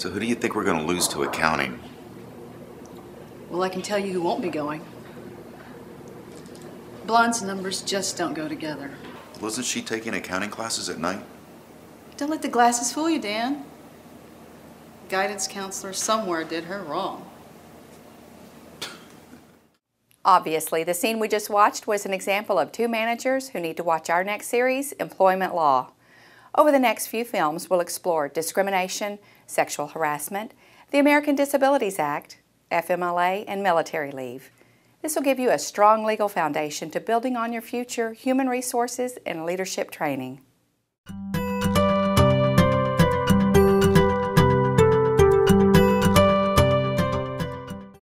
So who do you think we're going to lose to accounting? Well, I can tell you who won't be going. Blonde's numbers just don't go together. Wasn't she taking accounting classes at night? Don't let the glasses fool you, Dan. Guidance counselor somewhere did her wrong. Obviously, the scene we just watched was an example of two managers who need to watch our next series, Employment Law. Over the next few films, we'll explore discrimination, sexual harassment, the American Disabilities Act, FMLA, and military leave. This will give you a strong legal foundation to building on your future human resources and leadership training.